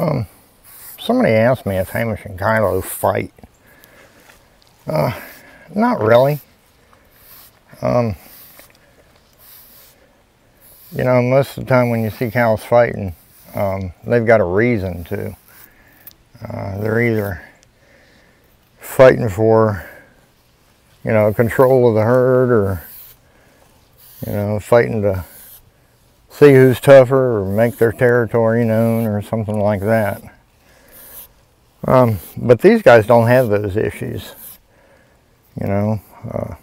Um, somebody asked me if Hamish and Kyloe fight. Uh, not really. Um, you know, most of the time when you see cows fighting, um, they've got a reason to. Uh, they're either fighting for, you know, control of the herd or, you know, fighting to see who's tougher or make their territory known or something like that. Um, but these guys don't have those issues. You know, uh,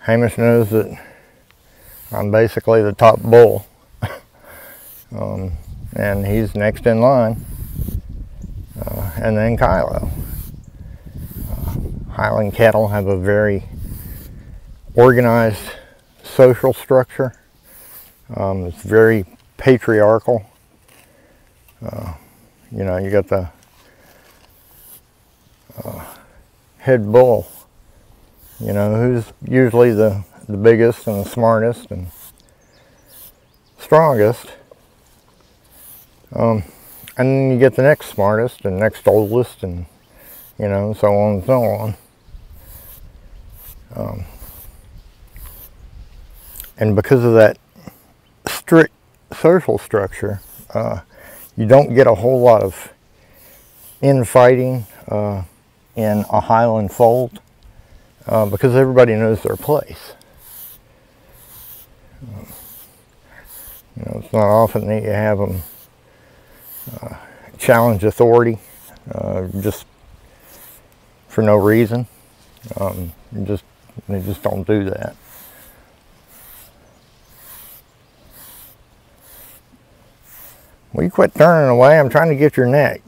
Hamish knows that I'm basically the top bull. um, and he's next in line. Uh, and then Kyloe. Uh, Highland cattle have a very organized social structure. Um, it's very patriarchal. Uh, you know, you got the uh, head bull, you know, who's usually the, the biggest and the smartest and strongest. Um, and then you get the next smartest and next oldest and, you know, so on and so on. Um, and because of that strict social structure, uh, you don't get a whole lot of infighting uh, in a highland fold uh, because everybody knows their place. You know, it's not often that you have them uh, challenge authority uh, just for no reason. Um, just they just don't do that. Will you quit turning away? I'm trying to get your neck.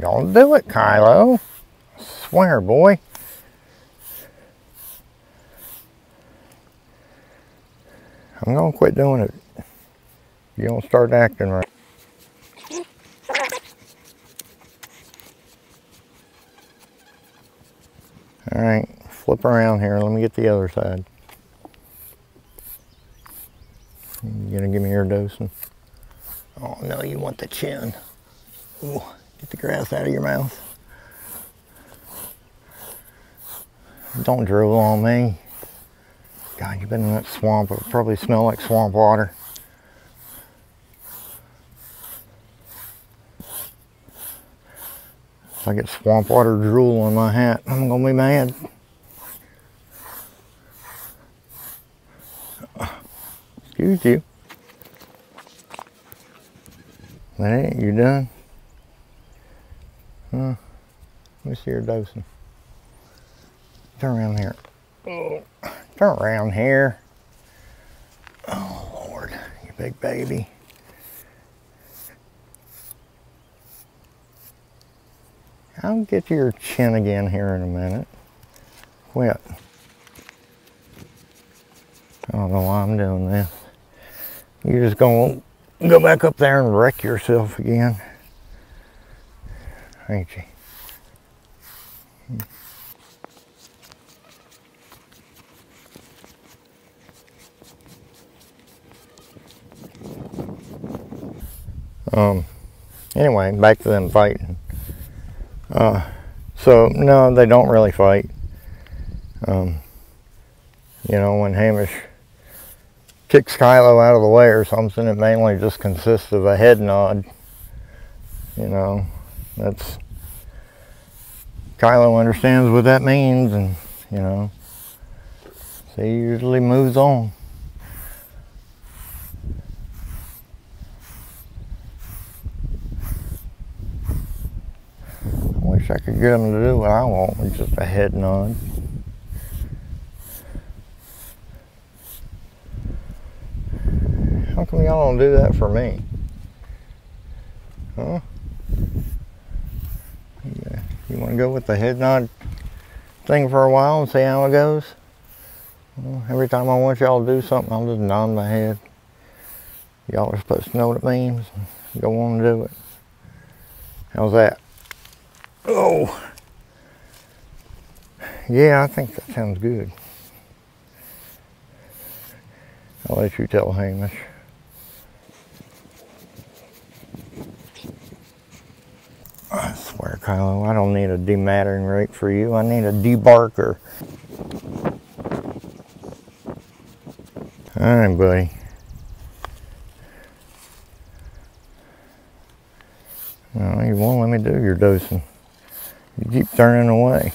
Don't do it, Kyloe. I swear, boy. I'm gonna quit doing it. You don't start acting right. All right, flip around here. Let me get the other side. You gonna give me your dossan? Oh no, you want the chin. Ooh, get the grass out of your mouth. Don't drool on me. God, you've been in that swamp. It probably smell like swamp water. If I get swamp water drool on my hat, I'm gonna be mad. Excuse you. That ain't you done? Huh? Let me see your dossan. Turn around here. Oh, turn around here. Oh Lord, you big baby. I'll get to your chin again here in a minute. Quit. I don't know why I'm doing this. You're just going to go back up there and wreck yourself again. Ain't you? Um, anyway, back to them fighting. Uh, so, no, they don't really fight. Um, you know, when Hamish kicks Kyloe out of the way or something, it mainly just consists of a head nod. You know, that's Kyloe understands what that means, and you know, so he usually moves on. I wish I could get him to do what I want with just a head nod. How come y'all don't do that for me? Huh? Yeah. You want to go with the head nod thing for a while and see how it goes? Well, every time I want y'all to do something, I'll just nod my head. Y'all are supposed to know what it means. Go on and do it. How's that? Oh. Yeah, I think that sounds good. I'll let you tell Hamish. I swear, Kyloe, I don't need a demattering rake for you. I need a debarker. All right, buddy. No, you won't let me do your dossan. You keep turning away.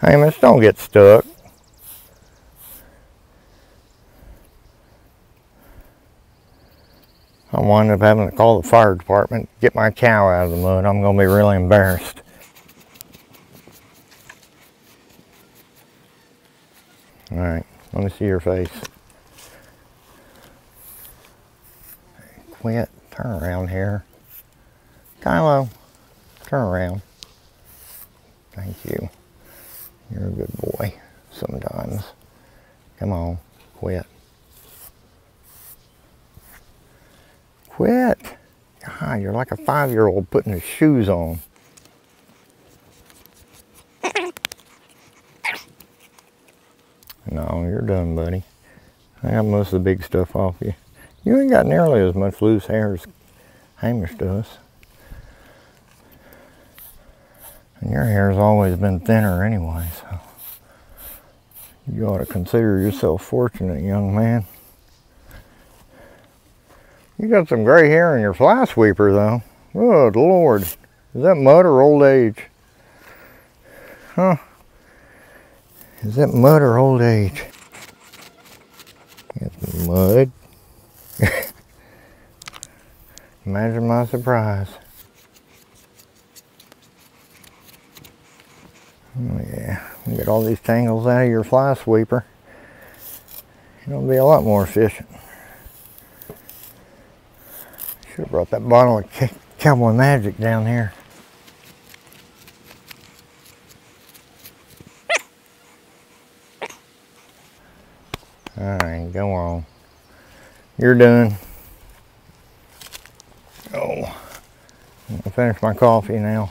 Hey, miss, don't get stuck. I wind up having to call the fire department, get my cow out of the mud. I'm going to be really embarrassed. All right, let me see your face. Quit. Turn around here. Kyloe, turn around. Thank you. You're a good boy sometimes. Come on, quit. Quit. God, ah, you're like a five-year-old putting his shoes on. No, you're done, buddy. I got most of the big stuff off you. You ain't got nearly as much loose hair as Hamish does. And your hair's always been thinner anyway, so you ought to consider yourself fortunate, young man. You got some gray hair in your fly sweeper, though. Good Lord. Is that mud or old age? Huh? Is that mud or old age? It's mud. Imagine my surprise. Oh yeah, get all these tangles out of your fly sweeper. It'll be a lot more efficient. Should have brought that bottle of Cowboy Magic down here. Alright, go on. You're done. Oh, I'll finish my coffee now.